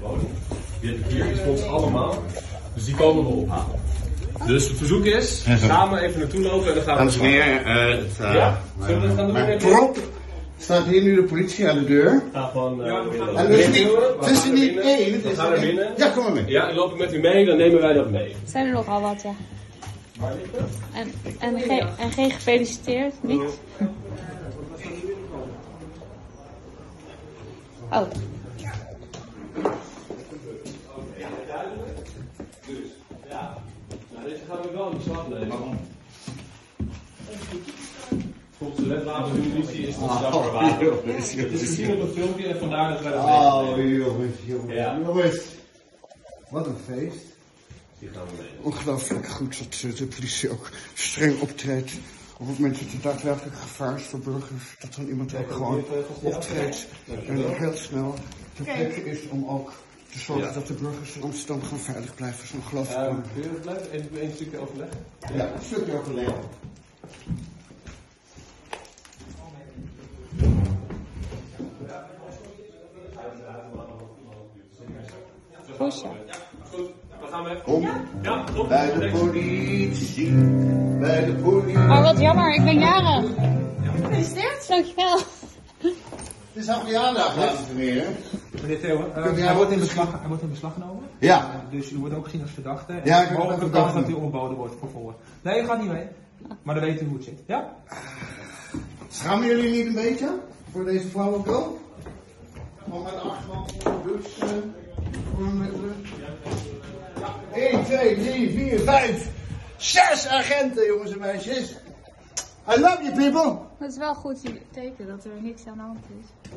woning. Hier, is voor ons allemaal. Dus die komen we ophalen. Dus het verzoek is, samen even naartoe lopen en dan gaan we... Dames en heren, eh, het, eh, Ja? Zullen we dat gaan doen? mijn prop staat hier nu de politie aan de deur. Ga gewoon... eh, binnen. En er is niet, het is er niet één. We gaan er binnen. Ja, kom maar mee. Ja, loop ik met u mee, dan nemen wij dat mee. Zijn er nogal wat, ja. En, en, ge- en geen gefeliciteerd, niet? Oh, Nou, deze in beslag nemen. Waarom? Volgens de wetwapenmunitie is het Ah, jongens, Het is zien op een filmpje en vandaar dat wij dat Oh, jongens, jongens, Ja. jongens. Wat een feest. Die gaan we mee. Ongelooflijk goed dat eh, de politie ook streng optreedt. Op het moment dat er daadwerkelijk gevaar is voor burgers, dat dan iemand ook gewoon optreedt en heel snel ter plekke is om ook te zorgen Ja. dat de burgers in Amsterdam gewoon veilig blijven. Ehm, belangrijk. Kun je dat blijven? Één stukje overleggen? Ja, een stukje overleggen. goed zo. Goed, dan gaan we even. Kom Ja, bij de politie, bij de politie. Maar wat jammer, ik ben jarig. Gefeliciteerd. Dankjewel. Het is al verjaardag, dames en heren. Meneer Theo, eh, hij, wordt in beslag, hij wordt in beslag genomen. Ja. Eh, dus u wordt ook gezien als verdachte. En Ja, ik mogelijk kans dat u omgeboden wordt vervolgens. Nee, u gaat niet mee. Maar dan weet u hoe het zit. Ja? Schamen jullie niet een beetje voor deze flauwekul? Gewoon met de bus. eh, met de... 1, 2, 3, 4, 5, 6 agenten, jongens en meisjes. I love you people. Het is wel goed teken dat er niks aan de hand is.